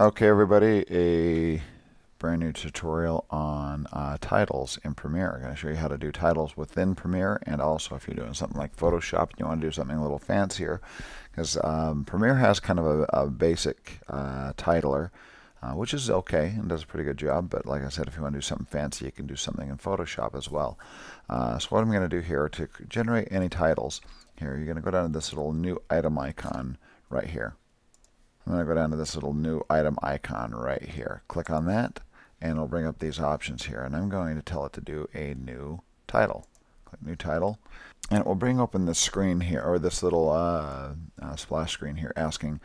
Okay, everybody, a brand new tutorial on uh, titles in Premiere. I'm going to show you how to do titles within Premiere, and also if you're doing something like Photoshop and you want to do something a little fancier, because um, Premiere has kind of a, a basic uh, titler, uh, which is okay and does a pretty good job. But like I said, if you want to do something fancy, you can do something in Photoshop as well. Uh, so what I'm going to do here to generate any titles, here you're going to go down to this little new item icon right here. I'm going to go down to this little new item icon right here. Click on that and it'll bring up these options here. And I'm going to tell it to do a new title. Click new title. And it will bring open this screen here, or this little uh, uh, splash screen here asking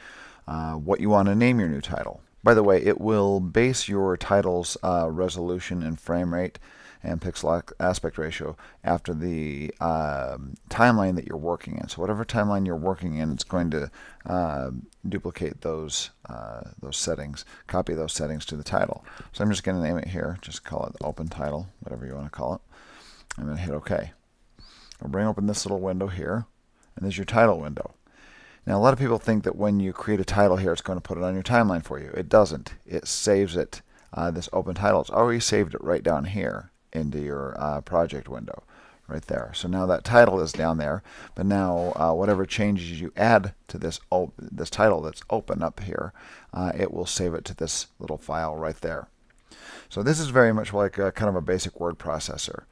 uh, what you want to name your new title. By the way, it will base your title's uh, resolution and frame rate and pixel aspect ratio after the um, timeline that you're working in. So whatever timeline you're working in, it's going to uh, duplicate those uh, those settings, copy those settings to the title. So I'm just going to name it here, just call it open title, whatever you want to call it. I'm going to hit OK. I'll bring open this little window here, and there's your title window. Now, a lot of people think that when you create a title here, it's going to put it on your timeline for you. It doesn't. It saves it. Uh, this open title, it's already saved it right down here into your uh, project window right there. So now that title is down there, but now uh, whatever changes you add to this this title that's open up here, uh, it will save it to this little file right there. So this is very much like a, kind of a basic word processor.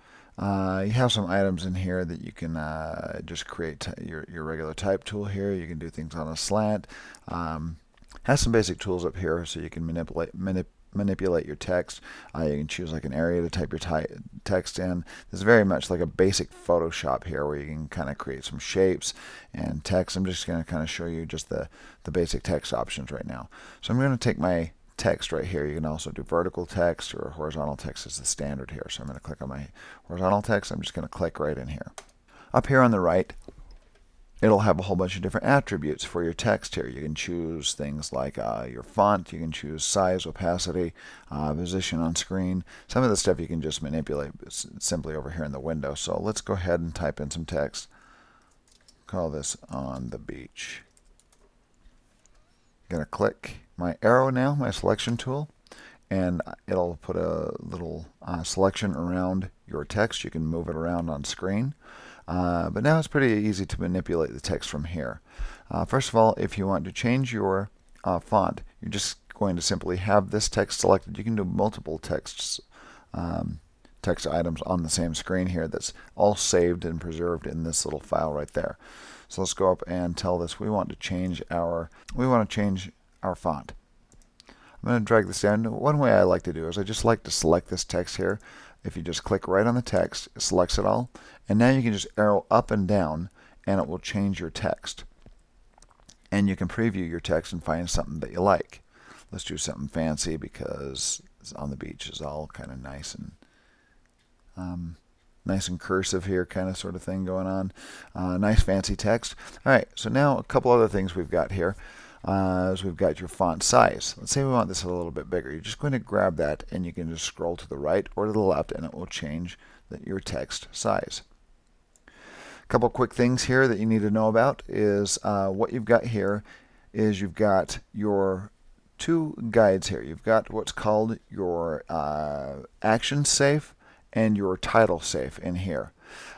Uh, you have some items in here that you can uh, just create your, your regular type tool here. You can do things on a slant. Um, has some basic tools up here so you can manipulate manip manipulate your text. Uh, you can choose like an area to type your text in. This is very much like a basic Photoshop here where you can kind of create some shapes and text. I'm just going to kind of show you just the, the basic text options right now. So I'm going to take my text right here. You can also do vertical text or horizontal text is the standard here. So I'm going to click on my horizontal text. I'm just going to click right in here. Up here on the right, it'll have a whole bunch of different attributes for your text here. You can choose things like uh, your font, you can choose size, opacity, uh, position on screen. Some of the stuff you can just manipulate simply over here in the window. So let's go ahead and type in some text. Call this on the beach. To click my arrow now, my selection tool, and it'll put a little uh, selection around your text. You can move it around on screen. Uh, but now it's pretty easy to manipulate the text from here. Uh, first of all, if you want to change your uh, font, you're just going to simply have this text selected. You can do multiple texts, um, text items on the same screen here that's all saved and preserved in this little file right there. So let's go up and tell this we want to change our we want to change our font. I'm going to drag this down. One way I like to do is I just like to select this text here if you just click right on the text, it selects it all. And now you can just arrow up and down and it will change your text. And you can preview your text and find something that you like. Let's do something fancy because on the beach is all kind of nice and um, nice and cursive here kind of sort of thing going on. Uh, nice fancy text. All right, so now a couple other things we've got here uh, we've got your font size. Let's say we want this a little bit bigger. You're just going to grab that and you can just scroll to the right or to the left and it will change the, your text size. A couple quick things here that you need to know about is uh, what you've got here is you've got your two guides here. You've got what's called your uh, action safe and your title safe in here.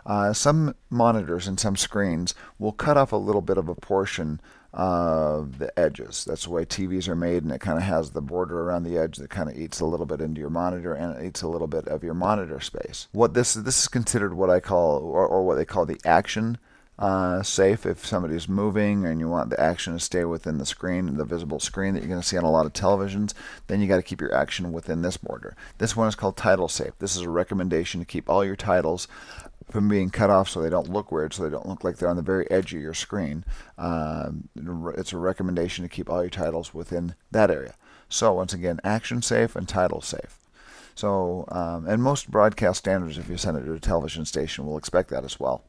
Uh, some monitors and some screens will cut off a little bit of a portion uh, the edges. That's the way TVs are made, and it kind of has the border around the edge that kind of eats a little bit into your monitor and it eats a little bit of your monitor space. What this this is considered what I call or, or what they call the action uh, safe. If somebody's moving and you want the action to stay within the screen, the visible screen that you're going to see on a lot of televisions, then you got to keep your action within this border. This one is called title safe. This is a recommendation to keep all your titles from being cut off so they don't look weird, so they don't look like they're on the very edge of your screen. Um, it's a recommendation to keep all your titles within that area. So once again, action safe and title safe. So, um, and most broadcast standards, if you send it to a television station, will expect that as well.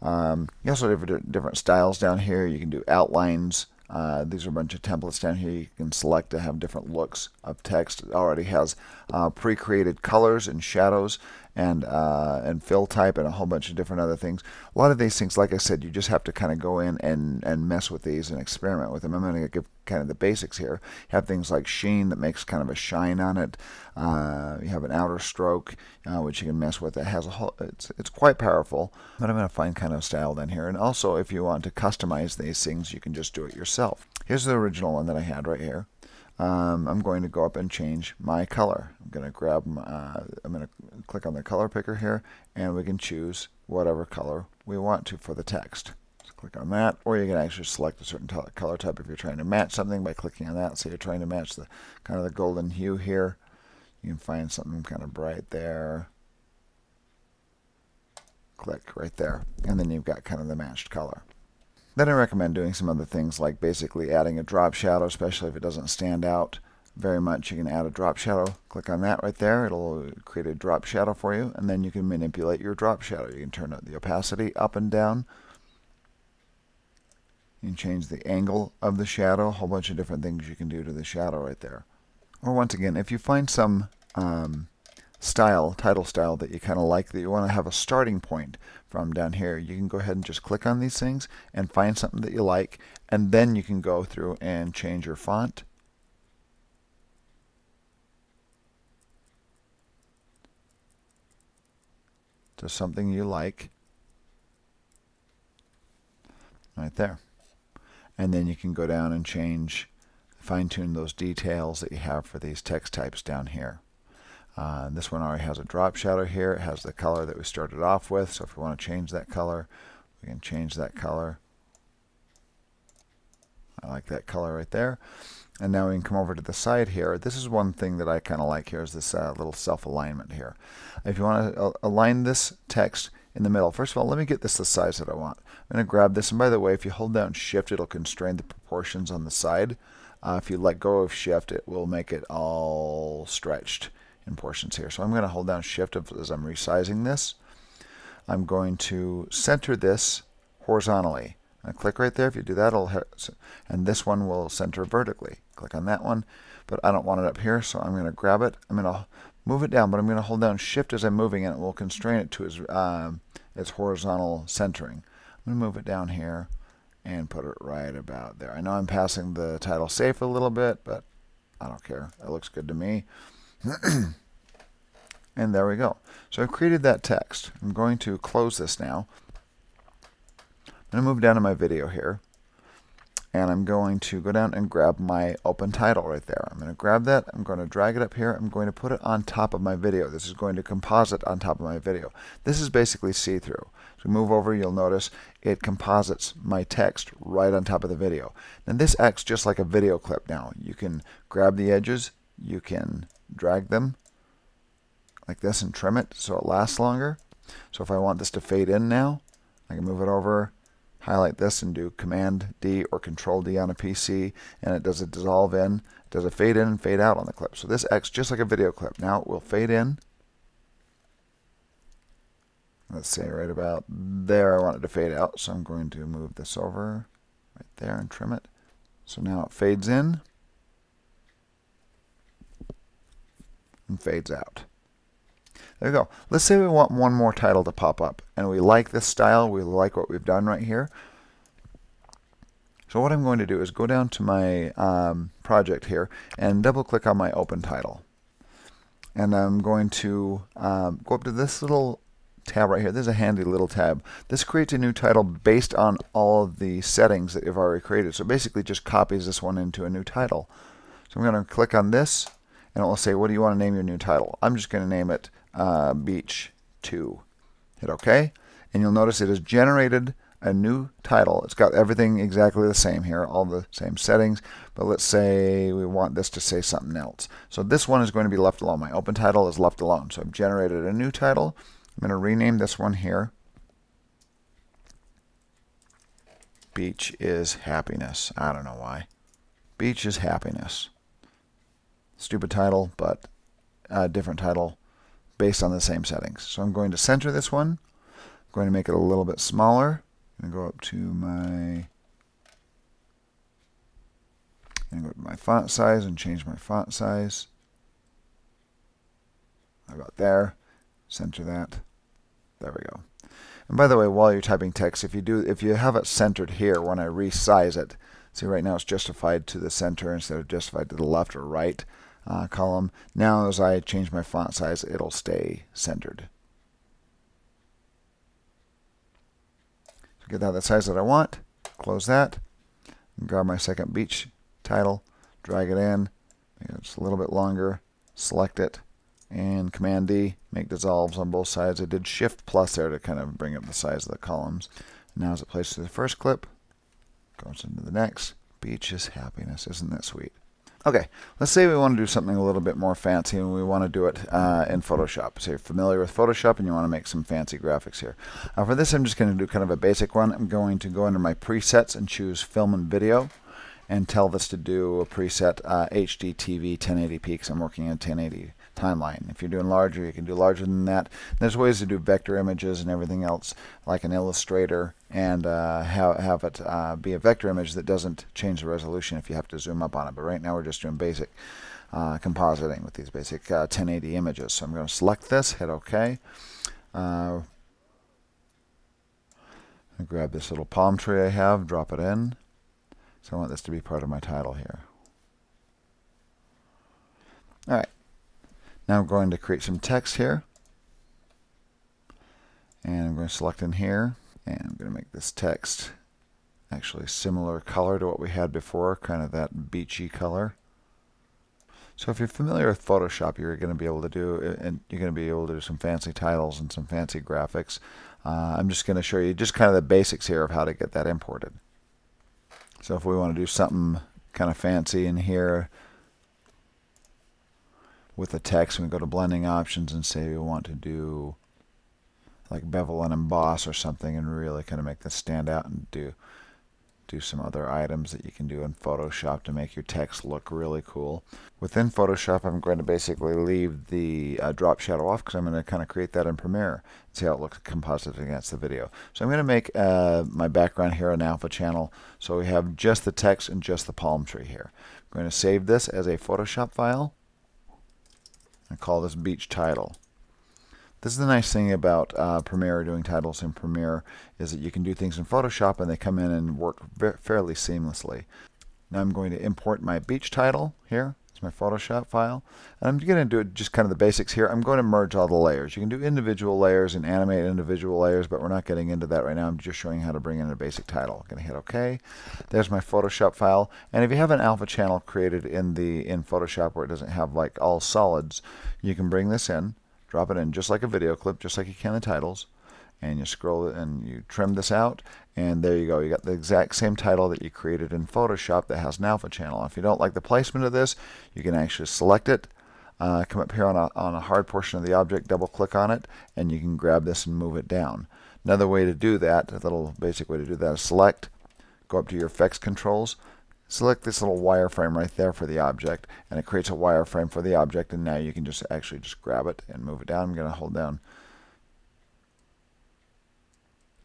Um, you also have different styles down here. You can do outlines, uh, these are a bunch of templates down here you can select to have different looks of text. It already has uh, pre-created colors and shadows and uh, and fill type and a whole bunch of different other things. A lot of these things, like I said, you just have to kind of go in and, and mess with these and experiment with them. I'm going to give kind of the basics here. You have things like sheen that makes kind of a shine on it. Uh, you have an outer stroke, uh, which you can mess with. It has a whole, it's, it's quite powerful, but I'm going to find kind of style down here. And also, if you want to customize these things, you can just do it yourself. Here's the original one that I had right here. Um, I'm going to go up and change my color. I'm going to grab, uh, I'm going to click on the color picker here, and we can choose whatever color we want to for the text. So click on that, or you can actually select a certain color type if you're trying to match something by clicking on that. So you're trying to match the kind of the golden hue here. You can find something kind of bright there. Click right there, and then you've got kind of the matched color. Then I recommend doing some other things like basically adding a drop shadow, especially if it doesn't stand out very much. You can add a drop shadow. Click on that right there. It'll create a drop shadow for you, and then you can manipulate your drop shadow. You can turn the opacity up and down. You can change the angle of the shadow. A whole bunch of different things you can do to the shadow right there. Or once again, if you find some um, style, title style that you kind of like, that you want to have a starting point from down here, you can go ahead and just click on these things and find something that you like, and then you can go through and change your font. to something you like right there. And then you can go down and change, fine tune those details that you have for these text types down here. Uh, this one already has a drop shadow here. It has the color that we started off with. So if we want to change that color, we can change that color. I like that color right there. And now we can come over to the side here. This is one thing that I kind of like here is this uh, little self-alignment here. If you want to uh, align this text in the middle, first of all, let me get this the size that I want. I'm going to grab this, and by the way, if you hold down Shift, it'll constrain the proportions on the side. Uh, if you let go of Shift, it will make it all stretched in portions here. So I'm going to hold down Shift as I'm resizing this. I'm going to center this horizontally. I click right there. If you do that, it'll and this one will center vertically. Click on that one, but I don't want it up here, so I'm going to grab it. I'm going to move it down, but I'm going to hold down Shift as I'm moving, and it will constrain it to its, um, its horizontal centering. I'm going to move it down here and put it right about there. I know I'm passing the title safe a little bit, but I don't care. It looks good to me. and there we go. So I've created that text. I'm going to close this now. I'm going to move down to my video here. And I'm going to go down and grab my open title right there. I'm going to grab that. I'm going to drag it up here. I'm going to put it on top of my video. This is going to composite on top of my video. This is basically see-through. So move over, you'll notice it composites my text right on top of the video. And this acts just like a video clip now. You can grab the edges, you can drag them like this and trim it so it lasts longer. So if I want this to fade in now, I can move it over, highlight this and do Command D or Control D on a PC, and it does a dissolve in, does a fade in and fade out on the clip. So this acts just like a video clip. Now it will fade in. Let's say right about there I want it to fade out, so I'm going to move this over right there and trim it. So now it fades in and fades out. There we go. Let's say we want one more title to pop up, and we like this style, we like what we've done right here. So what I'm going to do is go down to my um, project here and double click on my open title. And I'm going to um, go up to this little tab right here. This is a handy little tab. This creates a new title based on all of the settings that you've already created. So basically just copies this one into a new title. So I'm going to click on this and it will say, what do you want to name your new title? I'm just going to name it uh, Beach 2. Hit OK, and you'll notice it has generated a new title. It's got everything exactly the same here, all the same settings, but let's say we want this to say something else. So this one is going to be left alone. My open title is left alone. So I've generated a new title. I'm going to rename this one here. Beach is happiness. I don't know why. Beach is happiness. Stupid title, but a different title based on the same settings. So I'm going to center this one. I'm going to make it a little bit smaller. I'm going to go up to my and go to my font size and change my font size. About there. Center that. There we go. And by the way, while you're typing text, if you do, if you have it centered here, when I resize it, see right now it's justified to the center instead of justified to the left or right uh, column. Now as I change my font size, it'll stay centered. So get that the size that I want. Close that. Grab my second beach title, drag it in, make it a little bit longer, select it, and Command D, make dissolves on both sides. I did Shift plus there to kind of bring up the size of the columns. Now as it plays to the first clip, goes into the next. Beach is happiness. Isn't that sweet? Okay, let's say we want to do something a little bit more fancy and we want to do it uh, in Photoshop. So you're familiar with Photoshop and you want to make some fancy graphics here. Uh, for this I'm just going to do kind of a basic one. I'm going to go into my presets and choose film and video and tell this to do a preset uh, HD TV 1080p because I'm working in 1080 timeline. If you're doing larger, you can do larger than that. There's ways to do vector images and everything else, like an Illustrator, and uh, have, have it uh, be a vector image that doesn't change the resolution if you have to zoom up on it. But right now we're just doing basic uh, compositing with these basic 1080 uh, images. So I'm going to select this, hit OK. Uh, grab this little palm tree I have, drop it in. So I want this to be part of my title here. All right. Now I'm going to create some text here. And I'm going to select in here. And I'm going to make this text actually similar color to what we had before, kind of that beachy color. So if you're familiar with Photoshop, you're going to be able to do, and you're going to be able to do some fancy titles and some fancy graphics. Uh, I'm just going to show you just kind of the basics here of how to get that imported. So if we want to do something kind of fancy in here, with the text, we go to blending options and say we want to do like bevel and emboss or something and really kind of make this stand out and do do some other items that you can do in Photoshop to make your text look really cool. Within Photoshop, I'm going to basically leave the uh, drop shadow off because I'm going to kind of create that in Premiere see how it looks composited against the video. So I'm going to make uh, my background here an alpha channel so we have just the text and just the palm tree here. I'm going to save this as a Photoshop file I call this beach title. This is the nice thing about uh, Premiere doing titles in Premiere is that you can do things in Photoshop and they come in and work fairly seamlessly. Now I'm going to import my beach title here. My Photoshop file. And I'm going to do just kind of the basics here. I'm going to merge all the layers. You can do individual layers and animate individual layers, but we're not getting into that right now. I'm just showing how to bring in a basic title. I'm going to hit OK. There's my Photoshop file. And if you have an alpha channel created in the in Photoshop where it doesn't have like all solids, you can bring this in, drop it in just like a video clip, just like you can the titles and you scroll and you trim this out and there you go. You got the exact same title that you created in Photoshop that has an alpha channel. If you don't like the placement of this you can actually select it uh, come up here on a, on a hard portion of the object double click on it and you can grab this and move it down. Another way to do that a little basic way to do that is select go up to your effects controls select this little wireframe right there for the object and it creates a wireframe for the object and now you can just actually just grab it and move it down. I'm going to hold down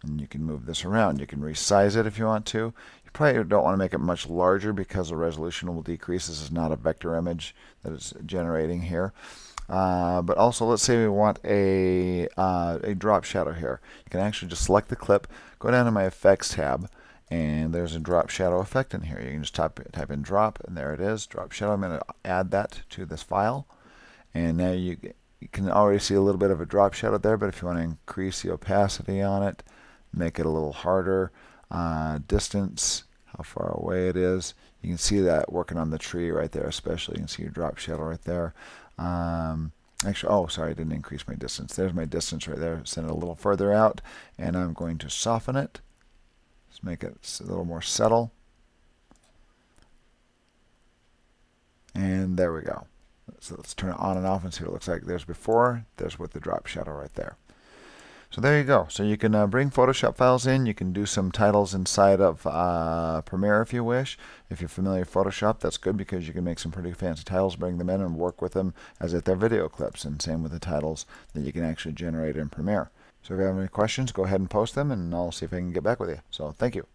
and you can move this around. You can resize it if you want to. You probably don't want to make it much larger because the resolution will decrease. This is not a vector image that it's generating here. Uh, but also, let's say we want a, uh, a drop shadow here. You can actually just select the clip, go down to my Effects tab, and there's a drop shadow effect in here. You can just type, type in drop, and there it is, drop shadow. I'm going to add that to this file. And now you, you can already see a little bit of a drop shadow there, but if you want to increase the opacity on it, make it a little harder. Uh, distance, how far away it is. You can see that working on the tree right there, especially. You can see your drop shadow right there. Um, actually, oh, sorry, I didn't increase my distance. There's my distance right there. Send it a little further out, and I'm going to soften it. Let's make it a little more subtle. And there we go. So let's turn it on and off and see what it looks like. There's before, there's with the drop shadow right there. So there you go. So you can uh, bring Photoshop files in. You can do some titles inside of uh, Premiere if you wish. If you're familiar with Photoshop, that's good because you can make some pretty fancy titles, bring them in and work with them as if they're video clips. And same with the titles that you can actually generate in Premiere. So if you have any questions, go ahead and post them and I'll see if I can get back with you. So thank you.